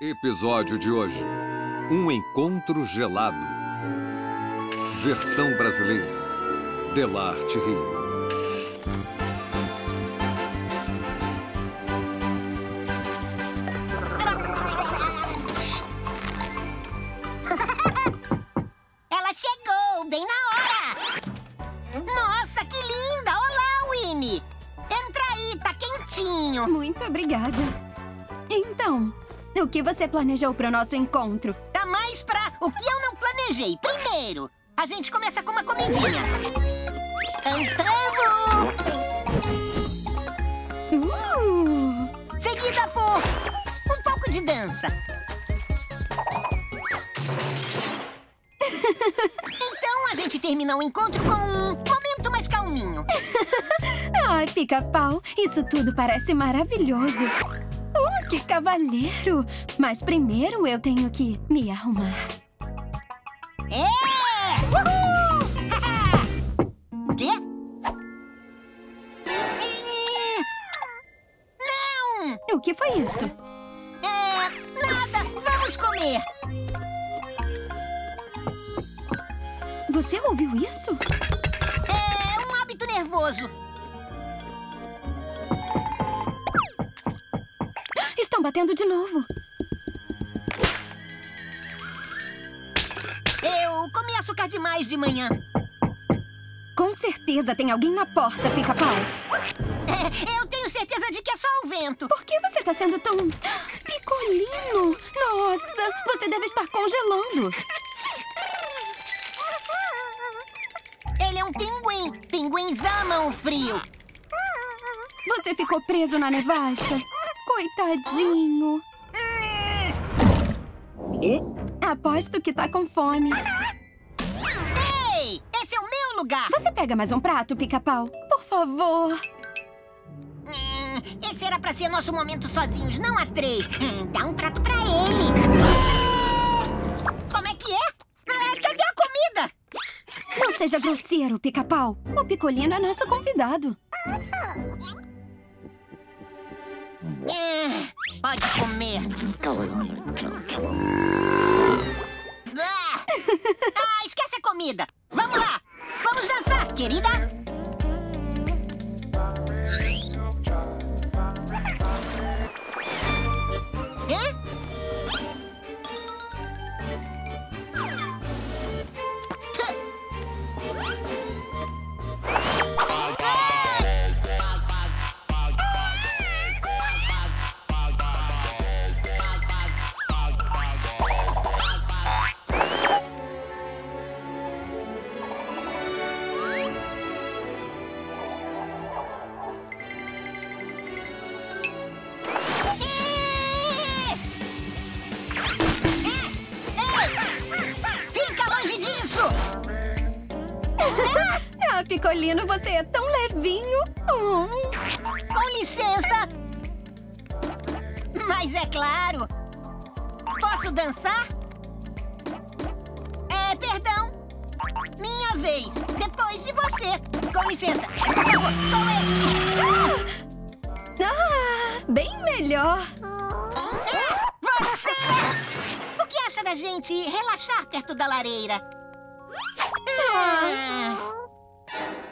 Episódio de hoje: Um encontro gelado. Versão brasileira: Delarte Rio. Você planejou para o nosso encontro? Tá mais pra o que eu não planejei. Primeiro, a gente começa com uma comidinha. Entramos! Uh! Seguida por um pouco de dança. Então a gente termina o encontro com um momento mais calminho. Ai, pica-pau, isso tudo parece maravilhoso. Que cavalheiro! Mas primeiro eu tenho que me arrumar. Certeza tem alguém na porta, pica-pau. É, eu tenho certeza de que é só o vento. Por que você está sendo tão picolino? Nossa, você deve estar congelando. Ele é um pinguim. Pinguins amam o frio. Você ficou preso na nevasca? Coitadinho. Aposto que tá com fome. Pega mais um prato, pica-pau? Por favor. Hum, esse era pra ser nosso momento sozinhos, não a três. Hum, Dá um prato pra ele. Como é que é? Ah, cadê a comida? Não seja grosseiro, pica-pau. O picolino é nosso convidado. É, pode comer. Ah, ah, esquece a comida. Vamos lá. Vamos dançar, querida. Hã? Ah, picolino, você é tão levinho. Hum. Com licença! Mas é claro! Posso dançar? É, perdão! Minha vez! Depois de você! Com licença! Por favor, sou eu! Ah, bem melhor. É, você! O que acha da gente relaxar perto da lareira? Ah.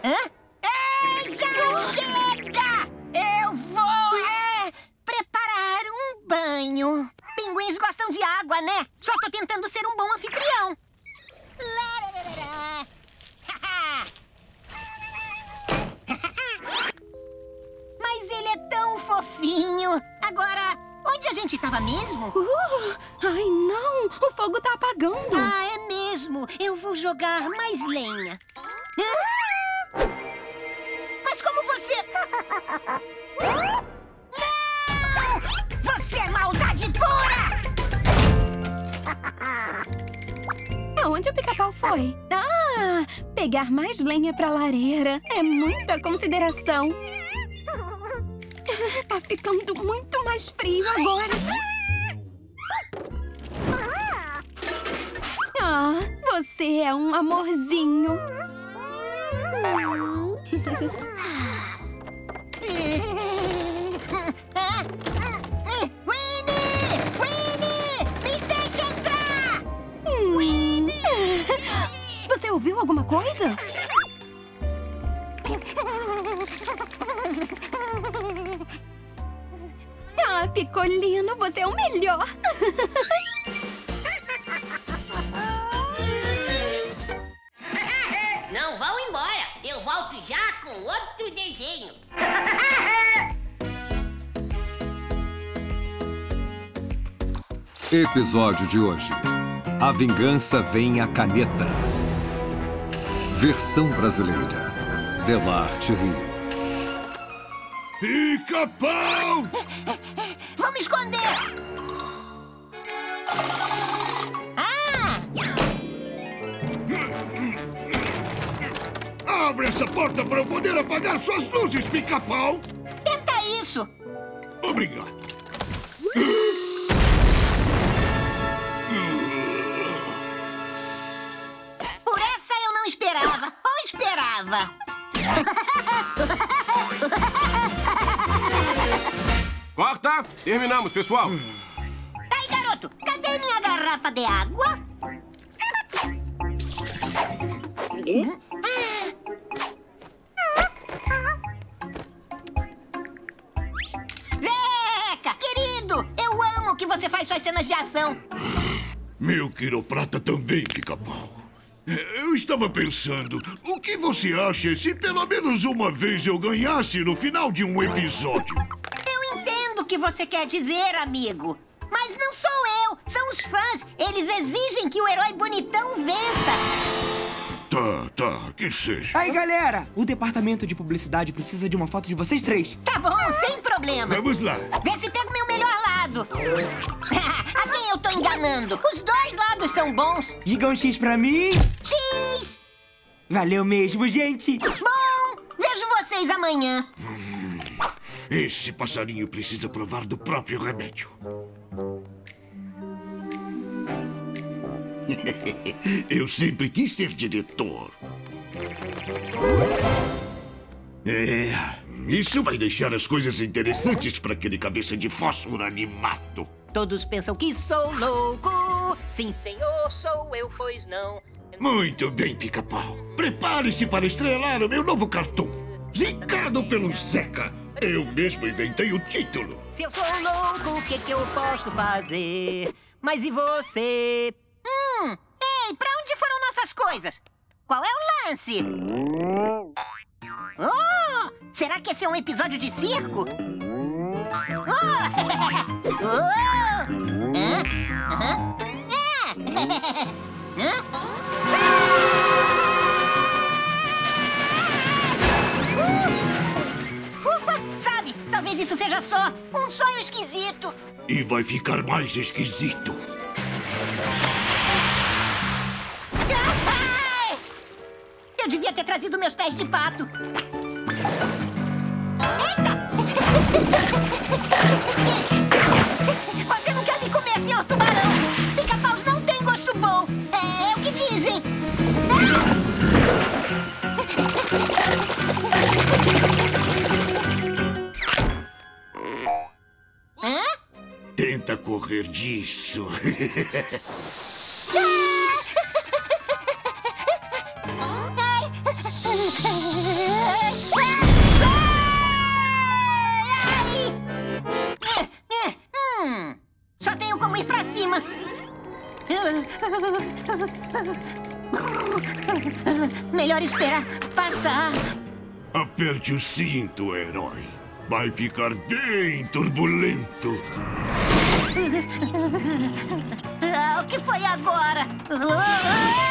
Hã? Ei, já chega! Eu vou, é, preparar um banho. Pinguins gostam de água, né? Só tô tentando ser um bom anfitrião. Mas ele é tão fofinho. Agora, onde a gente tava mesmo? Uh, ai, não. O fogo tá apagando. Ah, é mesmo. Eu vou jogar mais lenha. Hã? Mas como você... Não! Você é maldade pura! Aonde o pica-pau foi? Ah, pegar mais lenha pra lareira. É muita consideração. Tá ficando muito mais frio agora. Ah, você é um amorzinho. Você ouviu alguma coisa? Ah, Picolino, você é o melhor! Não vão embora! Volto já com outro desenho. Episódio de hoje: A Vingança Vem à Caneta. Versão brasileira: Delarte Rio. Pica-pau! Porta para eu poder apagar suas luzes, pica-pau! Tenta isso! Obrigado. Por essa eu não esperava! Ou esperava! Corta! Terminamos, pessoal. Tá aí, garoto! Cadê minha garrafa de água? Hum? De ação! Meu quiroprata também, pica-pau. É, Eu estava pensando, o que você acha se pelo menos uma vez eu ganhasse no final de um episódio? Eu entendo o que você quer dizer, amigo. Mas não sou eu, são os fãs. Eles exigem que o herói bonitão vença. Tá, tá, que seja. Aí, galera, o departamento de publicidade precisa de uma foto de vocês três. Tá bom, sem problema. Vamos lá. Vê se pega o meu melhor lado. Enganando? Os dois lados são bons. Diga um X pra mim. X! Valeu mesmo, gente. Bom, vejo vocês amanhã. Esse passarinho precisa provar do próprio remédio. Eu sempre quis ser diretor. É, isso vai deixar as coisas interessantes para aquele cabeça de fósforo animado. Todos pensam que sou louco. Sim, senhor, sou eu, pois não. Muito bem, pica-pau. Prepare-se para estrelar o meu novo cartoon. Zicado pelo Zeca. Eu mesmo inventei o título. Se eu sou louco, o que, que eu posso fazer? Mas e você? Hum, ei, pra onde foram nossas coisas? Qual é o lance? Oh, será que esse é um episódio de circo? Oh! oh! Hã? Aham. É. Hã? Uh! Ufa, sabe, talvez isso seja só um sonho esquisito. E vai ficar mais esquisito. Eu devia ter trazido meus pés de pato. Você não quer me comer, senhor tubarão? Pica-paus não tem gosto bom. É, o que dizem. Hã? Tenta correr disso. passar. Aperte o cinto, herói. Vai ficar bem turbulento. Ah, o que foi agora? É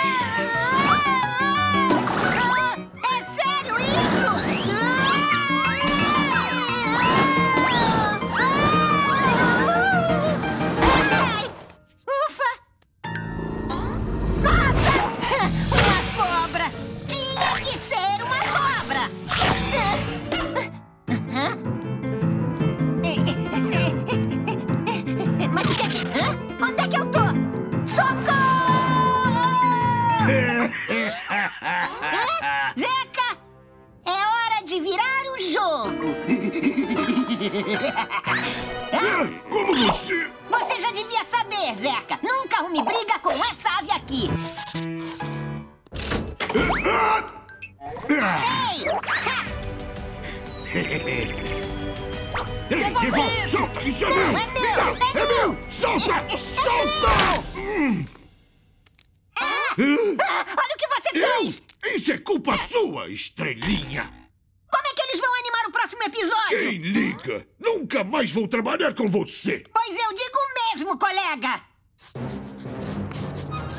Nunca mais vou trabalhar com você! Pois eu digo mesmo, colega!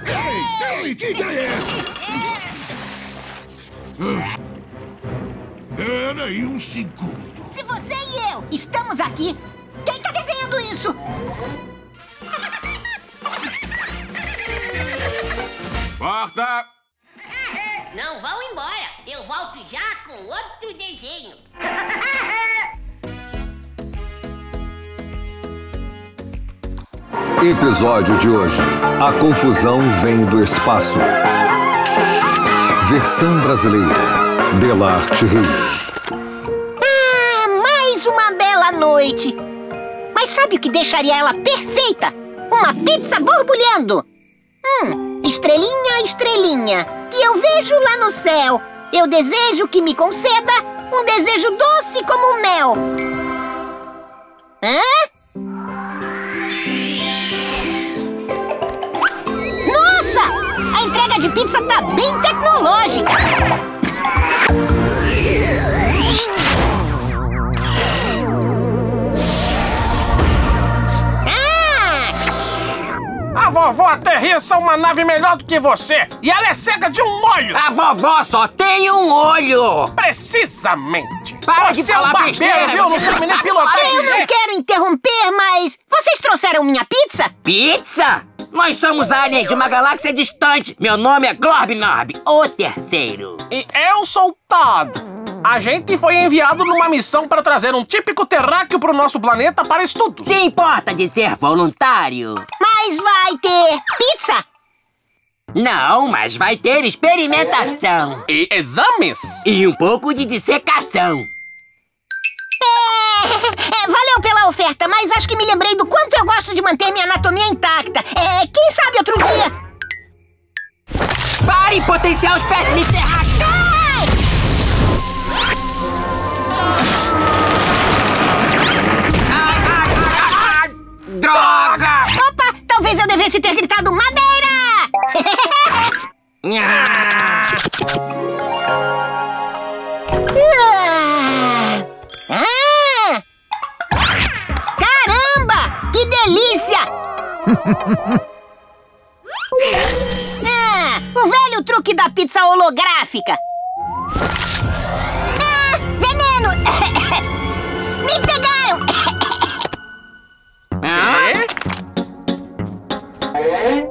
Ei, ei, que ideia é essa? Ah. Pera aí um segundo. Se você e eu estamos aqui, quem tá desenhando isso? Corta! Não vão embora. Eu volto já com outro desenho. Episódio de hoje: A confusão vem do espaço. Versão brasileira: Delarte Rio. Ah, mais uma bela noite! Mas sabe o que deixaria ela perfeita? Uma pizza borbulhando! Hum, estrelinha, estrelinha, que eu vejo lá no céu. Eu desejo que me conceda um desejo doce como mel. Hã? Nossa! A entrega de pizza tá bem tecnológica! Ah! A vovó aterrissa uma nave melhor do que você e ela é cega de um olho! A vovó só tem um olho! Precisamente! Para de você é um falar barbeiro, besteira, viu? Não você sabe nem sabe pilotar falar Eu não quero interromper, mas vocês trouxeram minha pizza? Pizza? Nós somos aliens de uma galáxia distante. Meu nome é Globnorb, o terceiro. E eu sou o Todd. A gente foi enviado numa missão para trazer um típico terráqueo para o nosso planeta para estudos. Se importa de ser voluntário? Mas vai ter pizza? Não, mas vai ter experimentação. E exames? E um pouco de dissecação. É, é, valeu pela oferta, mas acho que me lembrei do quanto eu gosto de manter minha anatomia intacta. É, quem sabe outro dia? Pare, potencial espécime ai. Droga! Opa, talvez eu devesse ter gritado madeira! delícia! ah, o velho truque da pizza holográfica. Ah, veneno! Me pegaram! Ah? É?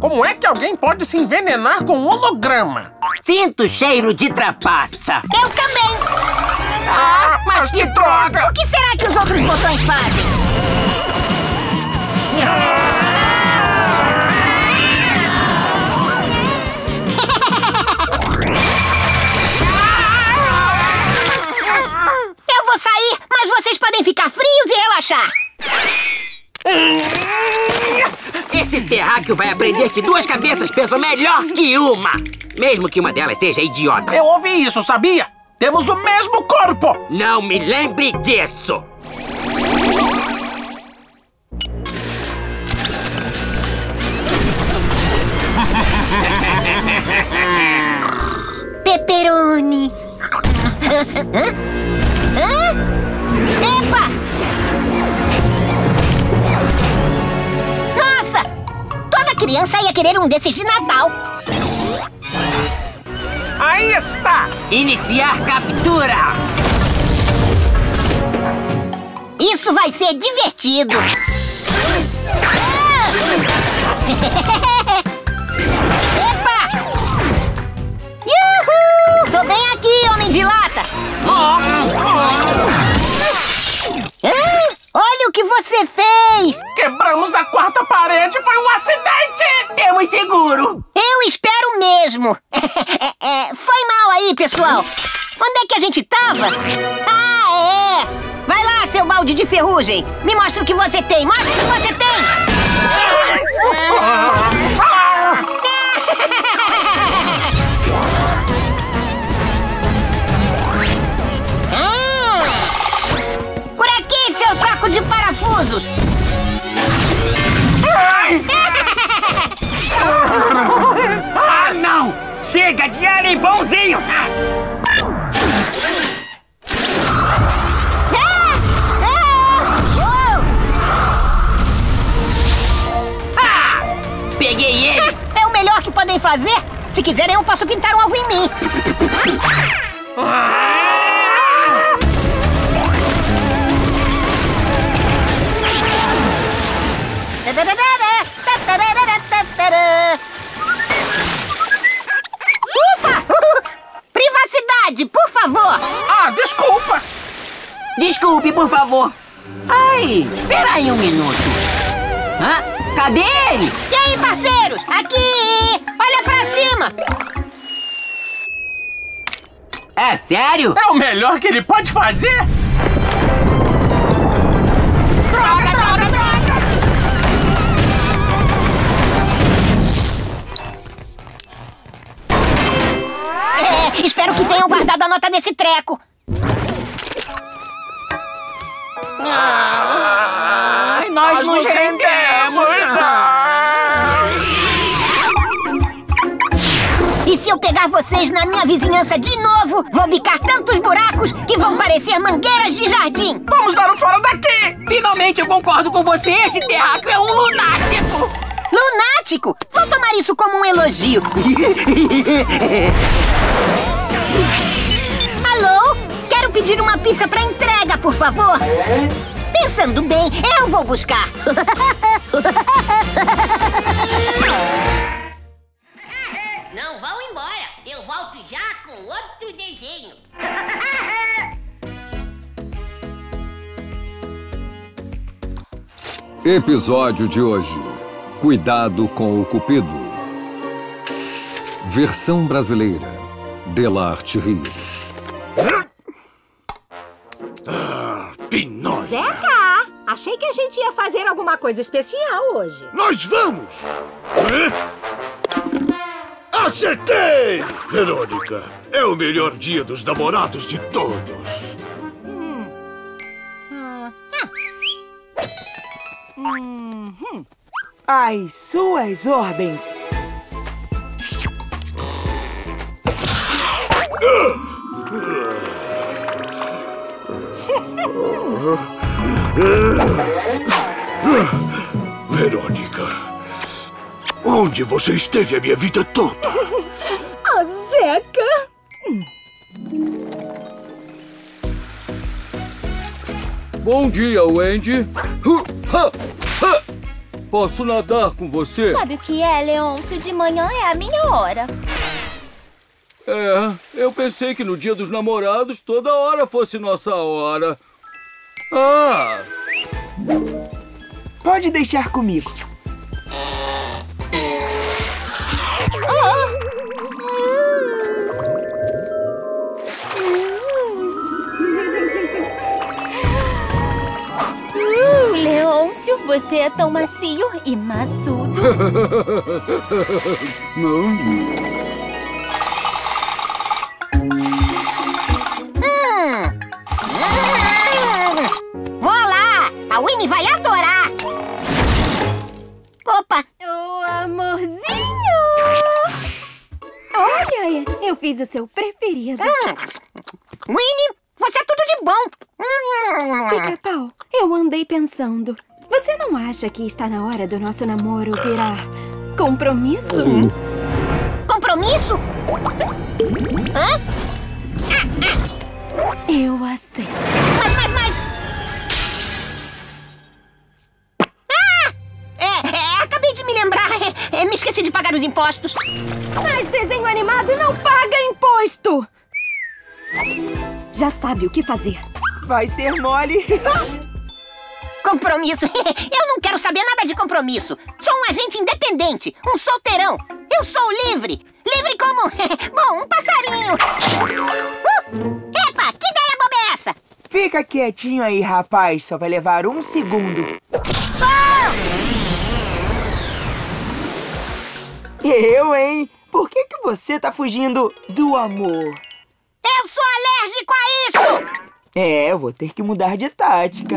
Como é que alguém pode se envenenar com um holograma? Sinto cheiro de trapaça. Eu também! Ah, mas que droga! O que será que os outros botões fazem? Eu vou sair, mas vocês podem ficar frios e relaxar. Esse terráqueo vai aprender que duas cabeças pensam melhor que uma. Mesmo que uma delas seja idiota. Eu ouvi isso, sabia? Temos o mesmo corpo! Não me lembre disso. Pepperoni. Hã? Hã? Epa! Nossa! Toda criança ia querer um desses de Natal. Aí está! Iniciar captura. Isso vai ser divertido. Epa! Olha o que você fez! Quebramos a quarta parede, foi um acidente! Temos seguro. Eu espero mesmo. É, foi mal aí, pessoal. Onde é que a gente tava? Ah, é. Vai lá, seu balde de ferrugem. Me mostra o que você tem. Mostra o que você tem. saco de parafusos! ah, não! Chega de alien bonzinho! Ah! Ah! Peguei ele! É o melhor que podem fazer! Se quiserem, eu posso pintar um alvo em mim! Ah! Desculpe, por favor. Ai, espera aí um minuto. Hã? Cadê ele? E aí, parceiros? Aqui! Olha pra cima! É sério? É o melhor que ele pode fazer? Droga, droga, droga! É, espero que tenham guardado a nota desse treco. Nós, nos rendemos. E se eu pegar vocês na minha vizinhança de novo, vou bicar tantos buracos que vão parecer mangueiras de jardim. Vamos dar o fora daqui! Finalmente eu concordo com você. Esse terráqueo é um lunático. Lunático! Vou tomar isso como um elogio. Alô? Quero pedir uma pizza para entrega, por favor. Pensando bem, eu vou buscar. Não vão embora. Eu volto já com outro desenho. Episódio de hoje: Cuidado com o Cupido. Versão brasileira: Delarte Rio. Pinóia! Zeca, achei que a gente ia fazer alguma coisa especial hoje. Nós vamos! Acertei! Verônica, é o melhor dia dos namorados de todos. Às suas ordens. Onde você esteve a minha vida toda? Ah, Zeca! Bom dia, Wendy. Posso nadar com você? Sabe o que é, Leôncio? De manhã é a minha hora. É, eu pensei que no dia dos namorados toda hora fosse nossa hora. Ah! Pode deixar comigo. Você é tão macio e maçudo. Hum. Hum. Vou lá! A Winnie vai adorar! Opa! Ô, amorzinho! Olha, eu fiz o seu preferido. Winnie, você é tudo de bom! Hum. Pica-pau, eu andei pensando. Você não acha que está na hora do nosso namoro virar compromisso? Compromisso? Hã? Eu aceito. Mas, mas, mas... Ah! É, é, acabei de me lembrar. É, é, me esqueci de pagar os impostos. Mas desenho animado não paga imposto! Já sabe o que fazer. Vai ser mole. Compromisso? Eu não quero saber nada de compromisso. Sou um agente independente, um solteirão. Eu sou livre. Livre como... Bom, um passarinho. Uh! Epa, que ideia boba é essa? Fica quietinho aí, rapaz. Só vai levar um segundo. Ah! Eu, hein? Por que, que você tá fugindo do amor? Eu sou alérgico a isso! É, eu vou ter que mudar de tática.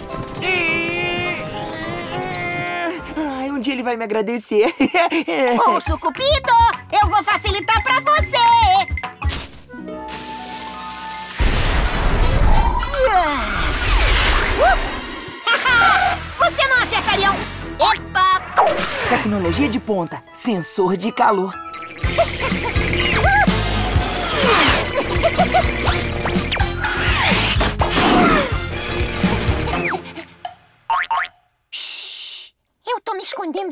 Ai, um dia ele vai me agradecer. Urso Cupido, eu vou facilitar pra você. Você não acertaria um... Epa! Tecnologia de ponta, sensor de calor.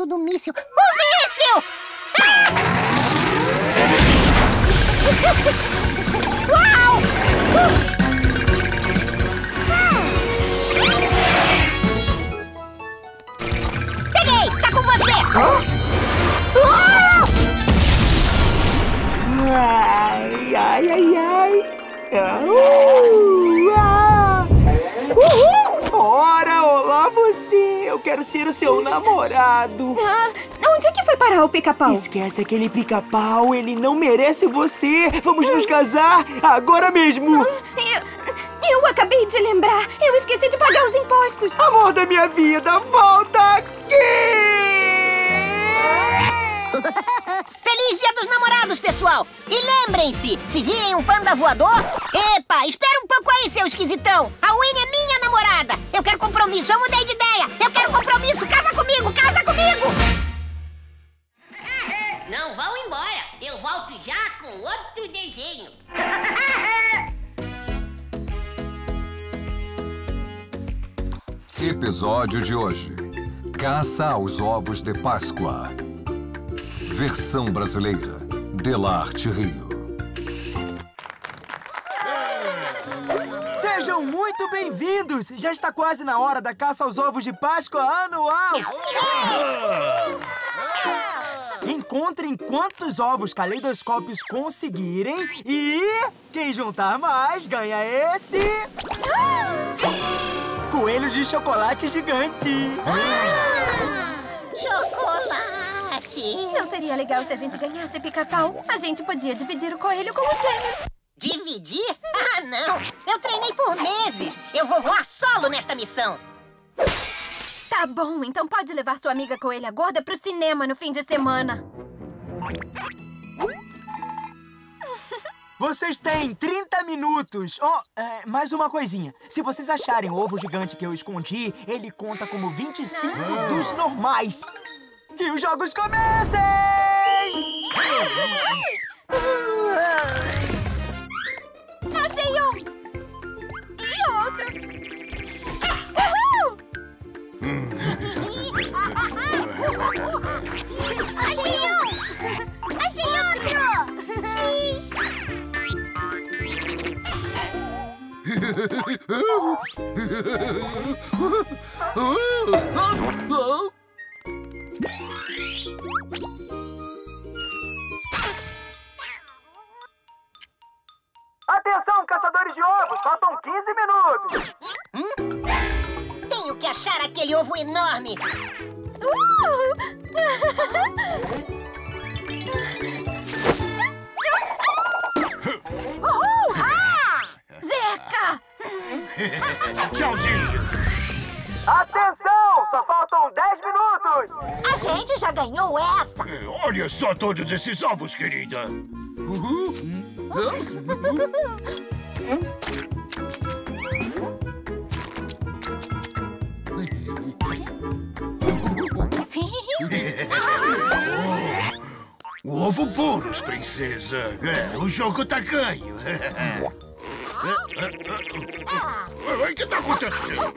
do míssil. O Eu quero ser o seu namorado. Ah, onde é que foi parar o pica-pau? Esquece aquele pica-pau, ele não merece você. Vamos nos casar agora mesmo. Eu, eu acabei de lembrar. Eu esqueci de pagar os impostos. Amor da minha vida, volta aqui! Feliz Dia dos Namorados, pessoal! E lembrem-se, se virem um panda voador... Epa, espera um pouco aí, seu esquisitão! A Winnie é minha namorada! Eu quero compromisso, eu mudei de ideia! Eu quero compromisso! Casa comigo, casa comigo! Não vão embora. Eu volto já com outro desenho. Episódio de hoje: Caça aos ovos de Páscoa. Versão brasileira: Delarte Rio. Sejam muito bem-vindos! Já está quase na hora da caça aos ovos de Páscoa anual! Encontrem quantos ovos caleidoscópios conseguirem e quem juntar mais ganha esse... Coelho de chocolate gigante! Chocolate! Não seria legal se a gente ganhasse pica-pau? A gente podia dividir o coelho com os gêmeos. Dividir? Ah, não! Eu treinei por meses! Eu vou voar solo nesta missão! Tá bom, então pode levar sua amiga coelha gorda pro cinema no fim de semana. Vocês têm 30 minutos. Oh, é, mais uma coisinha. Se vocês acharem o ovo gigante que eu escondi, ele conta como 25 dos normais. Que os jogos comecem! Achei um! E outro! Uhul! Achei um! Achei outro! X! Atenção, caçadores de ovos! Faltam 15 minutos! Tenho que achar aquele ovo enorme! Uhul! Ah! Zeca! Tchauzinho! Gente já ganhou essa. É, Olha só todos esses ovos, querida! O ovo puros, princesa! É, o jogo tá ganho! O que tá acontecendo?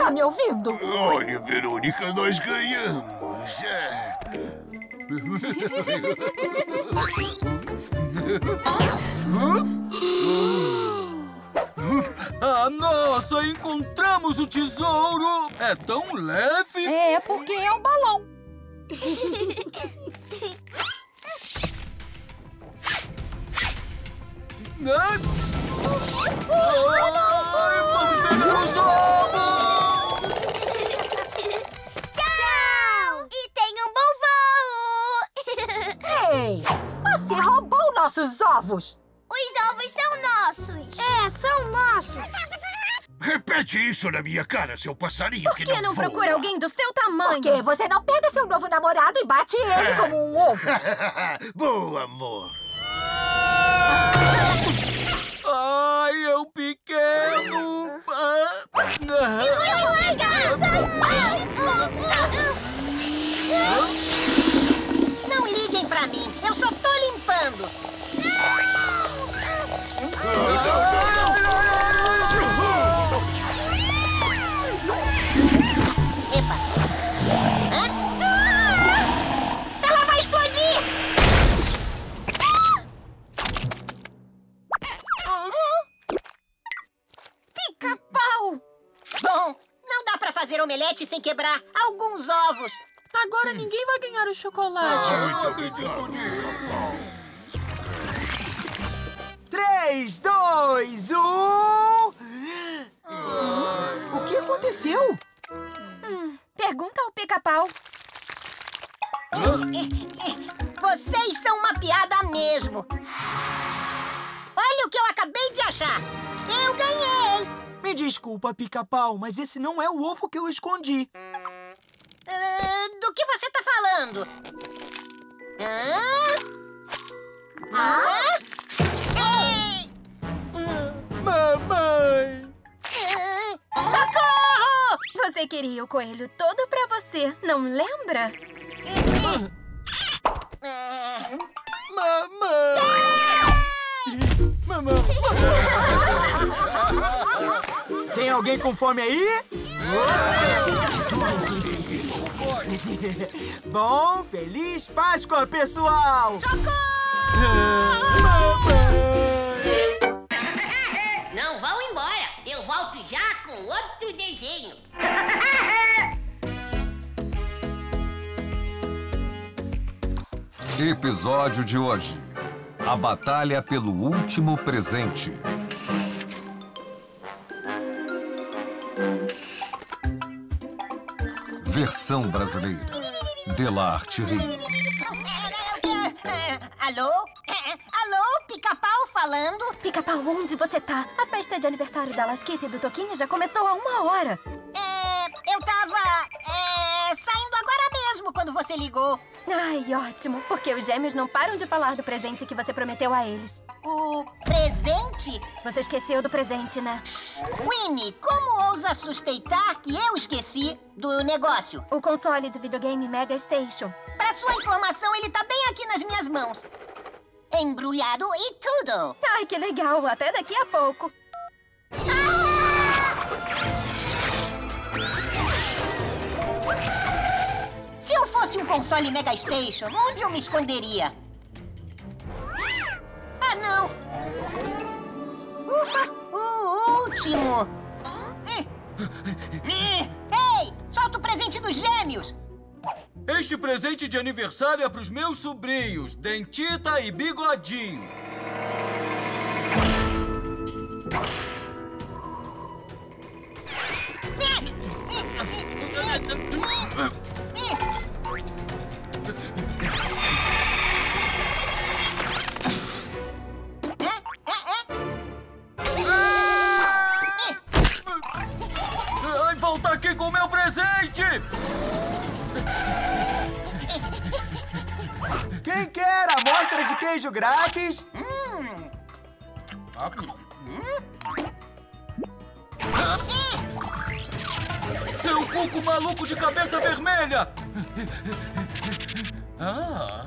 Está me ouvindo? Olha, Verônica, nós ganhamos! É. Ah, nossa, encontramos o tesouro! É tão leve! É, porque é um balão. Ai, vamos pegar os ovos! Você roubou nossos ovos! Os ovos são nossos! É, são nossos! Repete isso na minha cara, seu passarinho Por que, que não voa. procura alguém do seu tamanho? Por que você não pega seu novo namorado e bate ele como um ovo? Boa, amor. chocolate. Muito obrigado. Três, dois, um... O que aconteceu? Hum, pergunta ao pica-pau. Vocês são uma piada mesmo. Olha o que eu acabei de achar. Eu ganhei. Me desculpa, pica-pau, mas esse não é o ovo que eu escondi. Ah, do que você tá falando? Ah? Ei! Mamãe! Ah, Socorro! Você queria o coelho todo pra você, não lembra? Ah, Mamãe! Mamãe! Tem alguém com fome aí? Bom, feliz Páscoa, pessoal! Não vão embora. Eu volto já com outro desenho. Episódio de hoje: A Batalha pelo Último Presente. Versão brasileira: Delarte Rio. ah, Alô? Alô, pica-pau falando? Pica-pau, onde você tá? A festa de aniversário da Lasquita e do Toquinho já começou há uma hora. Você ligou. Ai, ótimo, porque os gêmeos não param de falar do presente que você prometeu a eles. O presente? Você esqueceu do presente, né? Winnie, como ousa suspeitar que eu esqueci do negócio? O console de videogame Mega Station. Pra sua informação, ele tá bem aqui nas minhas mãos. Embrulhado e tudo. Ai, que legal, até daqui a pouco. Fosse um console Mega Station, onde eu me esconderia? Ah, não! Ufa, o último! Eh, eh, Ei, solta o presente dos gêmeos! Este presente de aniversário é pros meus sobrinhos, Dentita e Bigodinho. Ai, volta aqui com o meu presente! Quem quer amostra de queijo grátis? Seu cuco maluco de cabeça vermelha! Ah.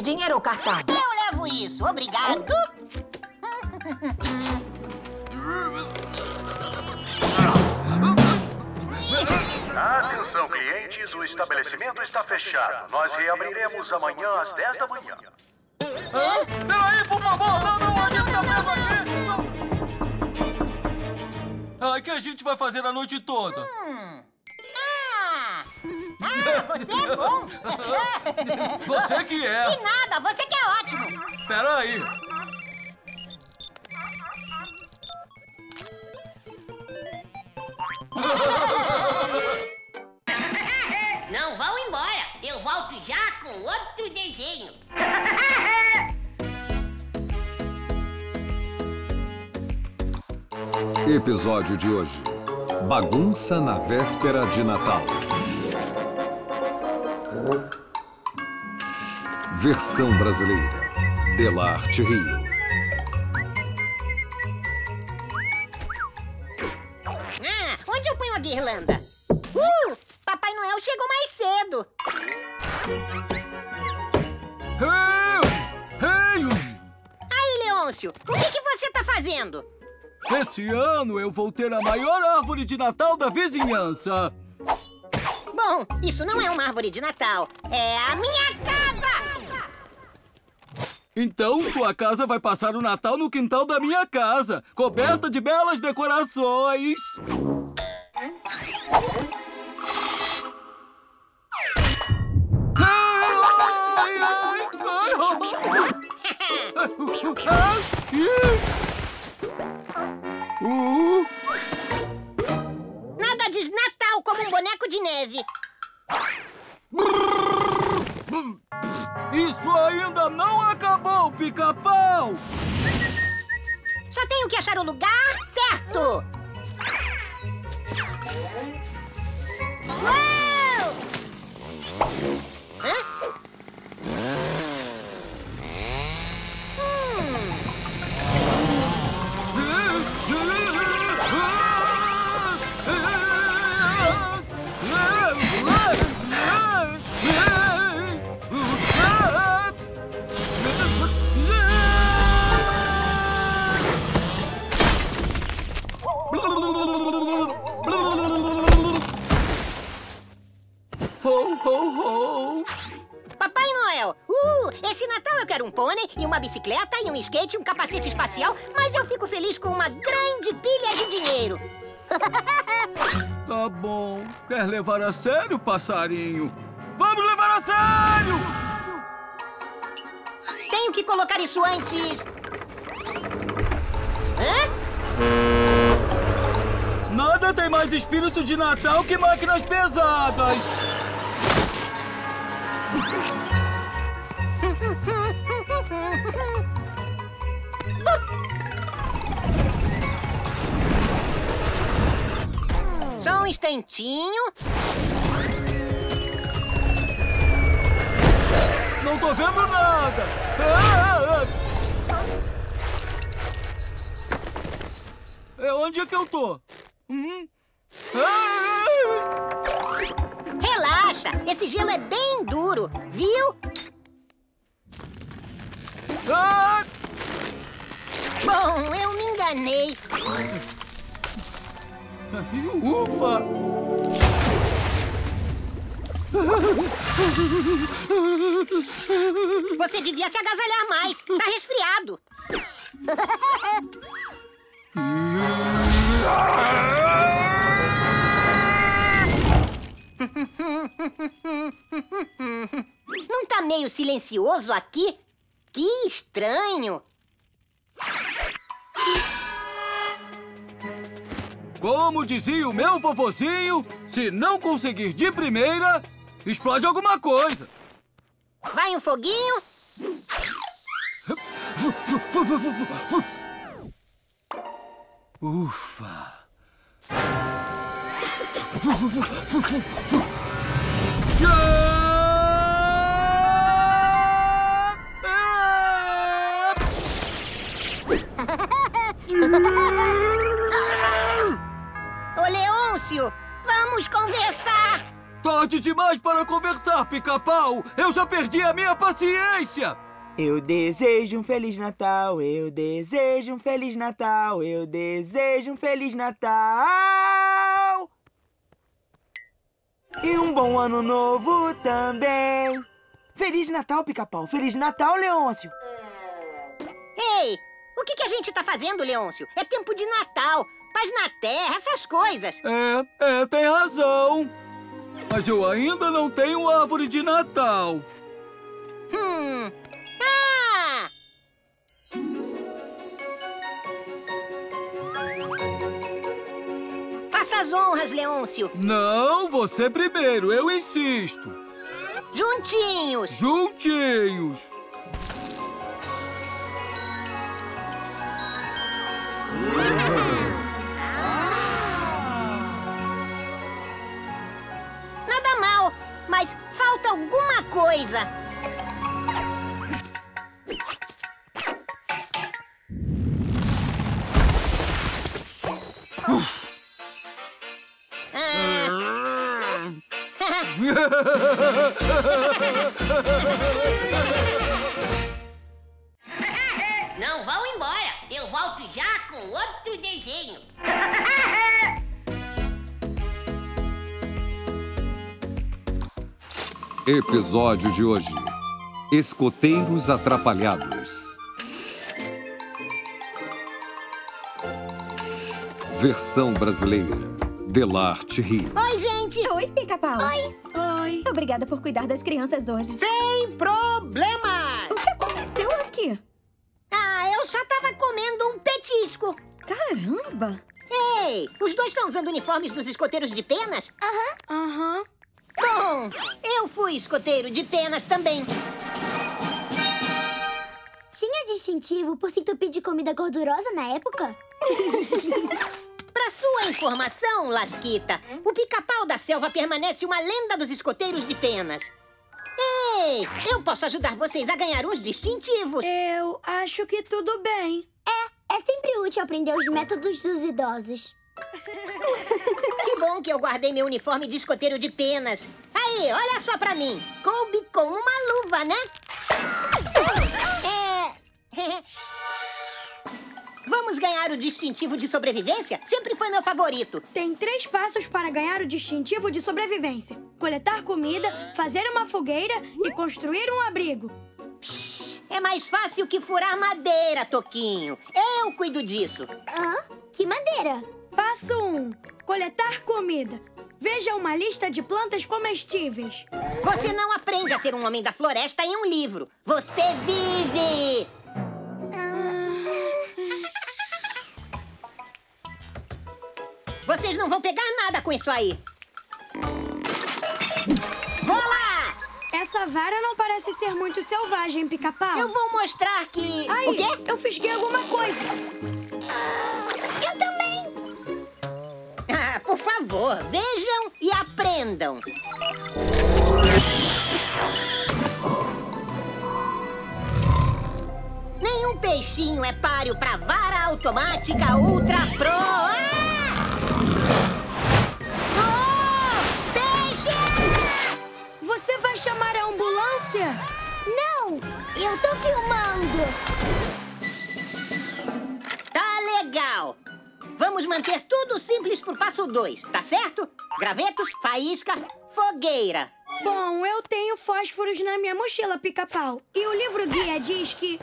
Ser dinheiro ou cartão? Eu levo isso, obrigado. Atenção, clientes, o estabelecimento está fechado. Nós reabriremos amanhã às 10 da manhã. Hã? Peraí, por favor! Não, não, a gente tá preso aqui! Só... Ai, o que a gente vai fazer a noite toda? Hum. Ah! Você é bom! Você que é! De nada, você que é ótimo! Peraí! Não vão embora. Eu volto já com outro desenho. Episódio de hoje: Bagunça na véspera de Natal. Versão brasileira: Delarte Rio. Ah, onde eu ponho a guirlanda? Uh! Papai Noel chegou mais cedo. Hey! Aí, Leôncio, o que, que você tá fazendo? Esse ano eu vou ter a maior árvore de Natal da vizinhança. Bom, isso não é uma árvore de Natal. É a minha casa! Então sua casa vai passar o Natal no quintal da minha casa, coberta de belas decorações. Uh, Nada diz Natal como um boneco de neve. Isso ainda não acabou, pica-pau! Só tenho que achar o lugar certo. Uou! E uma bicicleta e um skate um capacete espacial, mas eu fico feliz com uma grande pilha de dinheiro. Tá bom. Quer levar a sério, passarinho? Vamos levar a sério! Tenho tenho que colocar isso antes. Nada tem mais espírito de Natal que máquinas pesadas. Só um instantinho. Não tô vendo nada. Ah, ah, ah. É, onde é que eu tô? Hum? Relaxa, esse gelo é bem duro, viu? Bom, eu me enganei. Ufa! Você devia se agasalhar mais. Tá resfriado. Não tá meio silencioso aqui? Que estranho. Como dizia o meu vovozinho, se não conseguir de primeira, explode alguma coisa. Vai um foguinho. Ufa! Ô, Leôncio, vamos conversar. Tarde demais para conversar, pica-pau! Eu já perdi a minha paciência! Eu desejo um Feliz Natal, eu desejo um Feliz Natal, eu desejo um Feliz Natal! E um bom ano novo também! Feliz Natal, pica-pau! Feliz Natal, Leôncio! Ei, o que, que a gente tá fazendo, Leôncio? É tempo de Natal, paz na terra, essas coisas. É, é, tem razão. Mas eu ainda não tenho árvore de Natal. Hum. Ah! Faça as honras, Leôncio. Não, você primeiro, eu insisto. Juntinhos. Juntinhos. Coisa. Não Episódio de hoje: Escoteiros Atrapalhados. Versão brasileira: Delarte Rio. Oi, gente! Oi, pica-pau! Oi! Oi! Obrigada por cuidar das crianças hoje. Sem problema! O que aconteceu aqui? Ah, eu só tava comendo um petisco. Caramba! Ei, os dois estão usando uniformes dos escoteiros de penas? Aham. Aham. Bom, eu fui escoteiro de penas também. Tinha distintivo por se entupir de comida gordurosa na época? Pra sua informação, Lasquita, o pica-pau da selva permanece uma lenda dos escoteiros de penas. Ei, eu posso ajudar vocês a ganhar uns distintivos. Eu acho que tudo bem. É, é sempre útil aprender os métodos dos idosos. Que bom que eu guardei meu uniforme de escoteiro de penas. Aí, olha só pra mim. Coube como uma luva, né? É... Vamos ganhar o distintivo de sobrevivência? Sempre foi meu favorito. Tem três passos para ganhar o distintivo de sobrevivência: coletar comida, fazer uma fogueira e construir um abrigo. É mais fácil que furar madeira, Toquinho. Eu cuido disso. Hã? Que madeira? Passo 1. Um, coletar comida. Veja uma lista de plantas comestíveis. Você não aprende a ser um homem da floresta em um livro. Você vive! Ah. Vocês não vão pegar nada com isso aí. Bola! Essa vara não parece ser muito selvagem, pica-pau. Eu vou mostrar que... Aí, o quê? eu fisguei alguma coisa. Por favor, vejam e aprendam. Nenhum peixinho é páreo pra vara automática Ultra Pro. Ah! Oh, peixe! Você vai chamar a ambulância? Não! Eu tô filmando! Tá legal. Vamos manter tudo simples pro passo 2, tá certo? Gravetos, faísca, fogueira. Bom, eu tenho fósforos na minha mochila, pica-pau. E o livro guia diz que...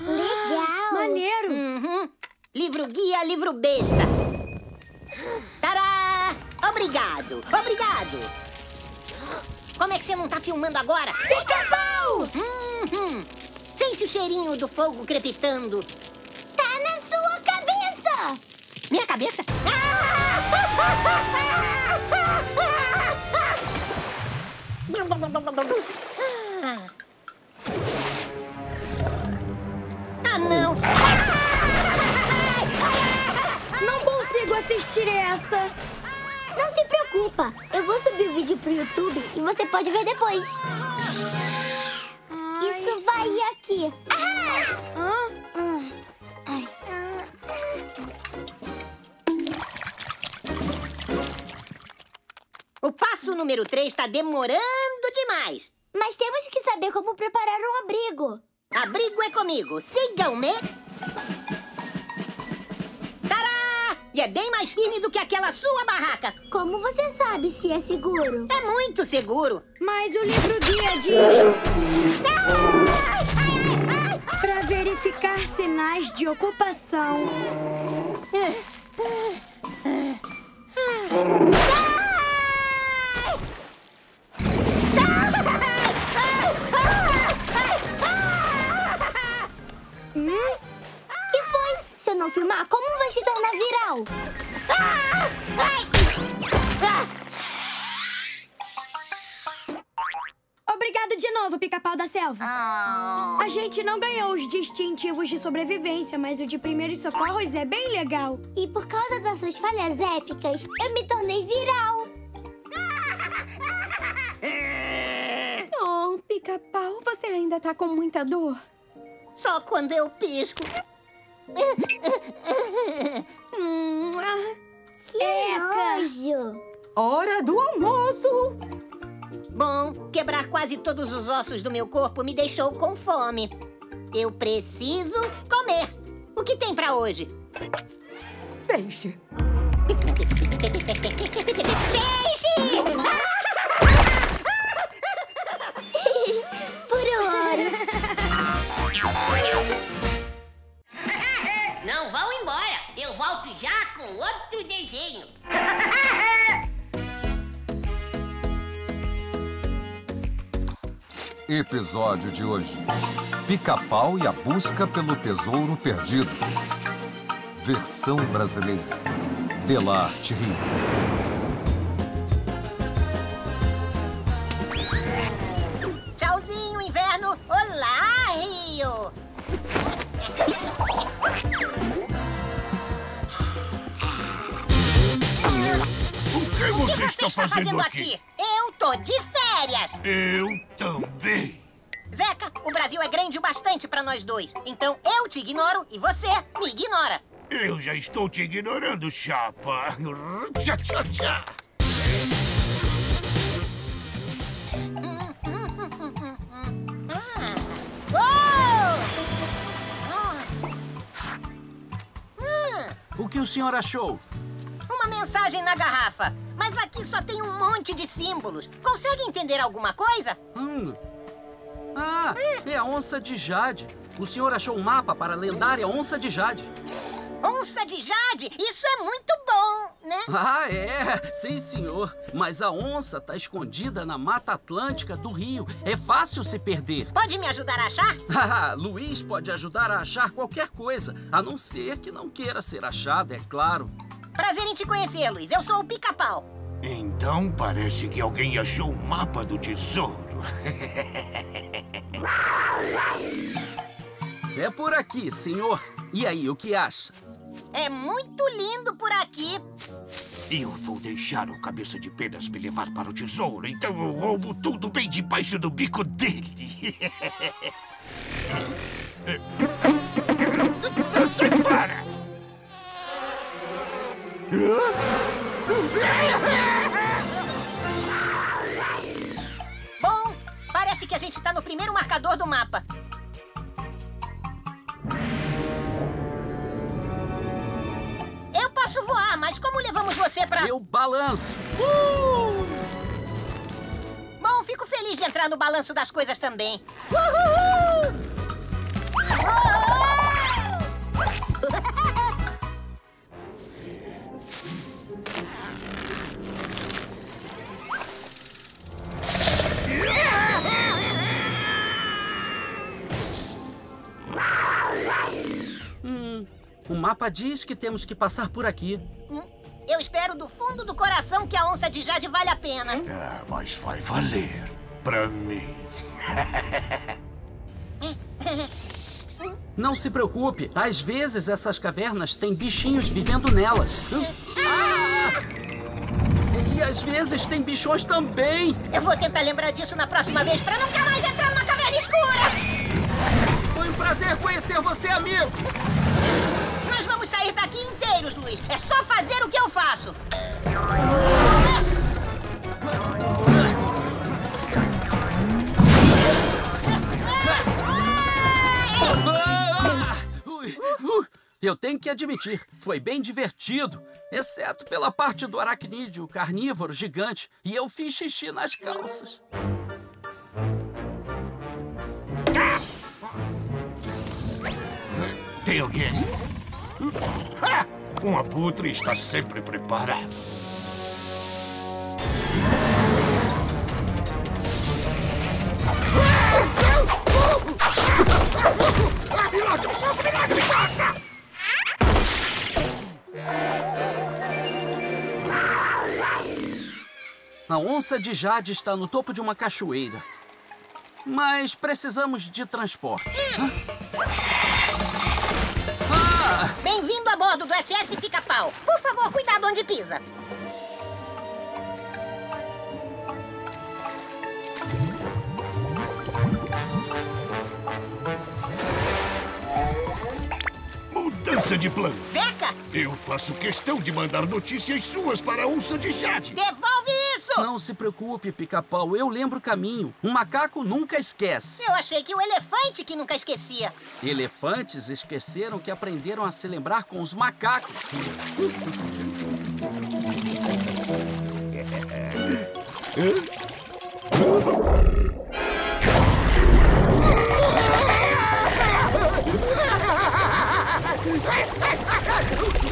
Legal! Maneiro! Uhum. Livro guia, livro besta. Tará! Obrigado, obrigado. Como é que você não tá filmando agora? Pica-pau! Uhum. Sente o cheirinho do fogo crepitando. Tá na sua cabeça! Minha cabeça? Ah, Ah, não! Não consigo assistir essa. Não se preocupa, eu vou subir o vídeo pro YouTube e você pode ver depois. Isso vai aqui. Ah! Hã? Ah. Ai. O passo número 3 está demorando demais. Mas temos que saber como preparar um abrigo. Abrigo é comigo. Sigam-me. É bem mais firme do que aquela sua barraca. Como você sabe se é seguro? É muito seguro. Mas o livro guia diz... Pra verificar sinais de ocupação. Hum? Eu não filmar, como vai se tornar viral? Ah! Ai! Ah! Obrigado de novo, pica-pau da selva. Ah. A gente não ganhou os distintivos de sobrevivência, mas o de primeiros socorros é bem legal. E por causa das suas falhas épicas, eu me tornei viral. Oh, pica-pau, você ainda tá com muita dor? Só quando eu pisco. Ah, Que nojo! Hora do almoço! Bom, quebrar quase todos os ossos do meu corpo me deixou com fome. Eu preciso comer. O que tem pra hoje? Peixe. Peixe! Por Episódio de hoje: Pica-pau e a busca pelo tesouro perdido. Versão brasileira: Delarte Rio. Tchauzinho, inverno. Olá, Rio. O que você está está fazendo aqui? Eu tô de férias. Eu também. Zeca, o Brasil é grande o bastante pra nós dois. Então eu te ignoro e você me ignora. Eu já estou te ignorando, chapa. Tchá, tchá, tchá. O que o senhor achou? Mensagem na garrafa. Mas aqui só tem um monte de símbolos. Consegue entender alguma coisa? Hum. Ah, é a onça de Jade. O senhor achou um mapa para a lendária onça de Jade. Onça de Jade? Isso é muito bom. né? Ah, é? Sim, senhor. Mas a onça tá escondida na Mata Atlântica do Rio. É fácil se perder. Pode me ajudar a achar? Ah, Luiz pode ajudar a achar qualquer coisa, a não ser que não queira ser achado, é claro. Prazer em te conhecer, Luiz. Eu sou o Pica-Pau. Então parece que alguém achou o mapa do tesouro. É por aqui, senhor. E aí, o que acha? É muito lindo por aqui. Eu vou deixar o cabeça de penas me levar para o tesouro, então eu roubo tudo bem debaixo do bico dele. Sai fora! Bom, parece que a gente tá no primeiro marcador do mapa. Eu posso voar, mas como levamos você pra... Eu balanço. Bom, fico feliz de entrar no balanço das coisas também. Uhul! Hum, mapa diz que temos que passar por aqui. Eu espero do fundo do coração que a onça de Jade vale a pena. Ah, mas vai valer pra mim. Não se preocupe, às vezes essas cavernas têm bichinhos vivendo nelas. Ah! E às vezes tem bichões também. Eu vou tentar lembrar disso na próxima vez pra nunca mais entrar numa caverna escura. Foi um prazer conhecer você, amigo. Nós vamos sair daqui inteiros, Luiz. É só fazer o que eu faço. Eu tenho que admitir, foi bem divertido. Exceto pela parte do aracnídeo carnívoro gigante. E eu fiz xixi nas calças. Tem alguém? Um abutre está sempre preparado. A onça de Jade está no topo de uma cachoeira. Mas precisamos de transporte. Ah! Bem-vindo a bordo do SS Pica-Pau. Por favor, cuidado onde pisa. Mudança de plano. Zeca, Eu faço questão de mandar notícias suas para a onça de Jade. devolve Não se preocupe, pica-pau. Eu lembro o caminho. Um macaco nunca esquece. Eu achei que o elefante que nunca esquecia. Elefantes esqueceram que aprenderam a se lembrar com os macacos.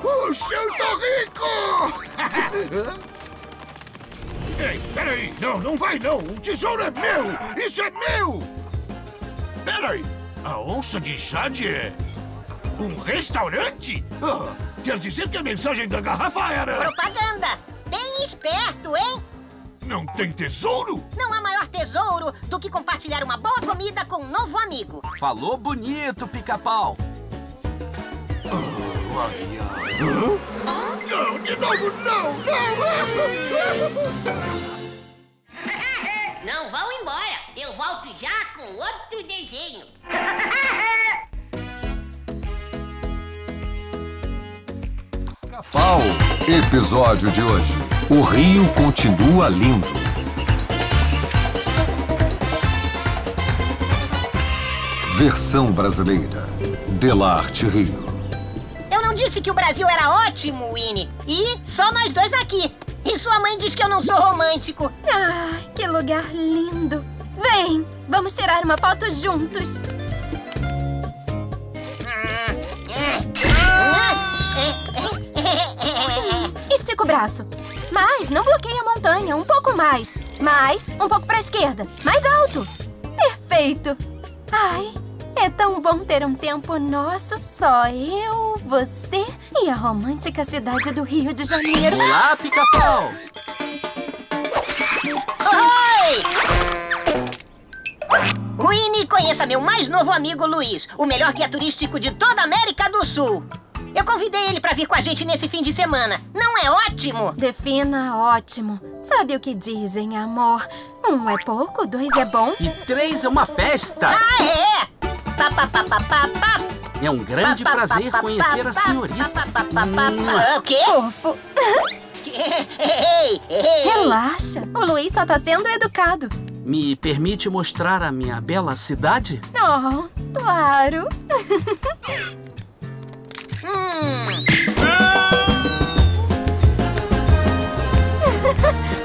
Puxa, eu tô rico! Ei, peraí! Não, não vai não! O tesouro é meu! Isso é meu! Peraí! A onça de Jade é... um restaurante? Ah, quer dizer que a mensagem da garrafa era... Propaganda! Bem esperto, hein? Não tem tesouro? Não há maior tesouro do que compartilhar uma boa comida com um novo amigo. Falou bonito, pica-pau. Oh, ai, ai. Hã? Não, de novo não! Não! Não vão embora. Eu volto já com outro desenho. Pau, episódio de hoje. O rio continua lindo. Versão brasileira. Delarte Rio. Eu não disse que o Brasil era ótimo, Winnie. E só nós dois aqui. E sua mãe diz que eu não sou romântico. Ai, que lugar lindo. Vem, vamos tirar uma foto juntos. Estica o braço. Mais, não bloqueie a montanha. Um pouco mais. Mais, um pouco para a esquerda. Mais alto. Perfeito. Ai, é tão bom ter um tempo nosso. Só eu, você e a romântica cidade do Rio de Janeiro. Olá, pica-pau! Oi! Winnie, conheça meu mais novo amigo Luiz, o melhor guia turístico de toda a América do Sul. Eu convidei ele para vir com a gente nesse fim de semana. Não é ótimo? Defina ótimo. Sabe o que dizem, amor? Um é pouco, dois é bom. E três é uma festa. Ah, é? Pa, pa, pa, pa, pa, pa. É um grande prazer conhecer a senhorita. O quê? Fofo. Relaxa. O Luiz só tá sendo educado. Me permite mostrar a minha bela cidade? Oh, claro. Hum.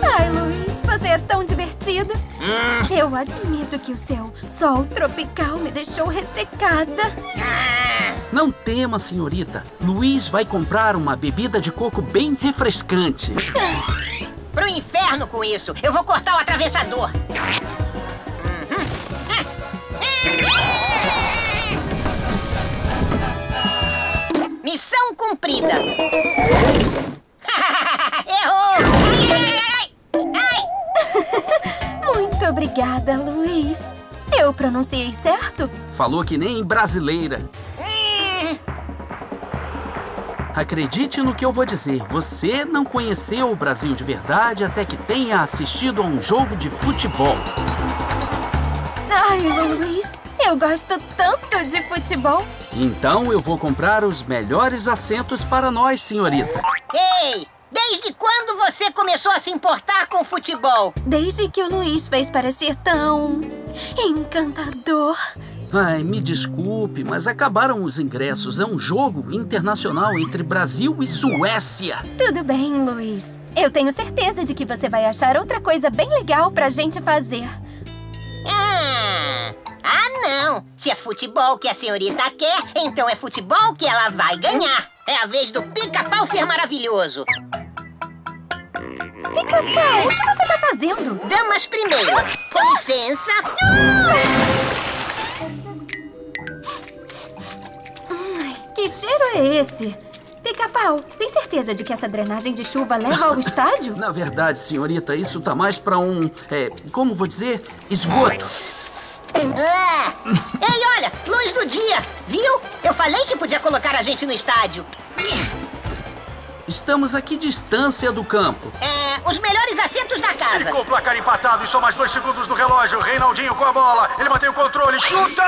Ai, Luiz, você é tão divertido. Eu admito que o seu sol tropical me deixou ressecada. Não tema, senhorita. Luiz vai comprar uma bebida de coco bem refrescante. Pro inferno com isso. Eu vou cortar o atravessador. Errou! Ai, ai, ai. Muito obrigada, Luiz. Eu pronunciei certo? Falou que nem brasileira. Acredite no que eu vou dizer. Você não conheceu o Brasil de verdade até que tenha assistido a um jogo de futebol. Ai, Luiz, eu gosto tanto de futebol. Então eu vou comprar os melhores assentos para nós, senhorita. Ei, desde quando você começou a se importar com futebol? Desde que o Luiz fez parecer tão encantador. Ai, me desculpe, mas acabaram os ingressos. É um jogo internacional entre Brasil e Suécia. Tudo bem, Luiz. Eu tenho certeza de que você vai achar outra coisa bem legal pra gente fazer. Ah, ah, não. Se é futebol que a senhorita quer, então é futebol que ela vai ganhar. É a vez do pica-pau ser maravilhoso. Pica-pau, o que você tá fazendo? Damas primeiro. Com licença. Que cheiro é esse? Pica-pau, tem certeza de que essa drenagem de chuva leva ao estádio? Na verdade, senhorita, isso tá mais pra um. É, como vou dizer? Esgoto. Ah. Ei, olha, luz do dia. Viu? Eu falei que podia colocar a gente no estádio. Estamos a que distância do campo? É, os melhores assentos da casa. Com o placar empatado e só mais dois segundos no relógio. Reinaldinho com a bola. Ele mantém o controle. Chuta!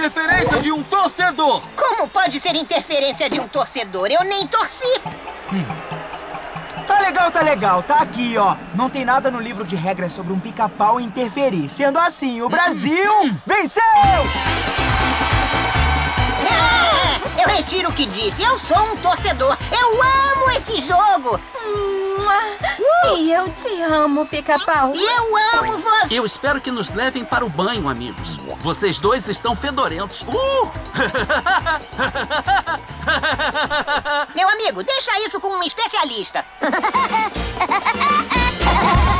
Interferência de um torcedor! Como pode ser interferência de um torcedor? Eu nem torci. Tá legal, tá legal. Tá aqui, ó. Não tem nada no livro de regras sobre um pica-pau interferir. Sendo assim, o Brasil venceu! É, eu retiro o que disse. Eu sou um torcedor. Eu amo esse jogo. E eu te amo, pica-pau. E eu amo você. Eu espero que nos levem para o banho, amigos. Vocês dois estão fedorentos. Uh! Meu amigo, deixa isso com um especialista.